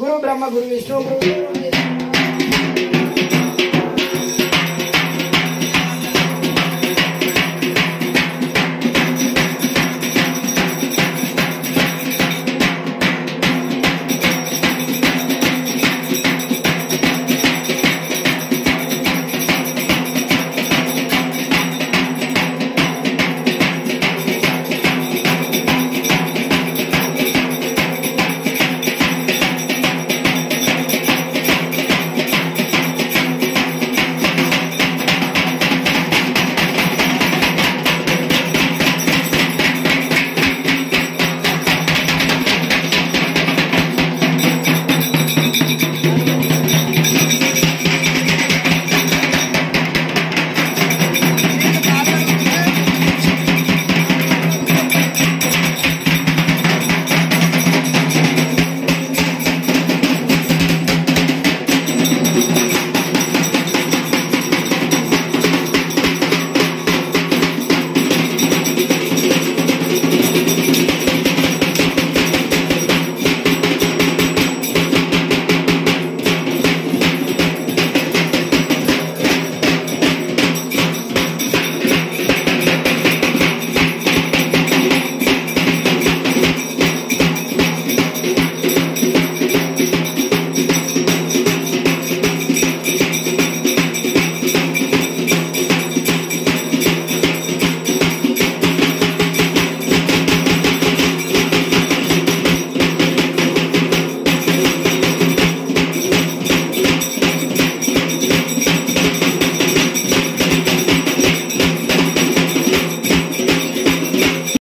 गुरु ब्रह्म गुरु Vishnu गुरु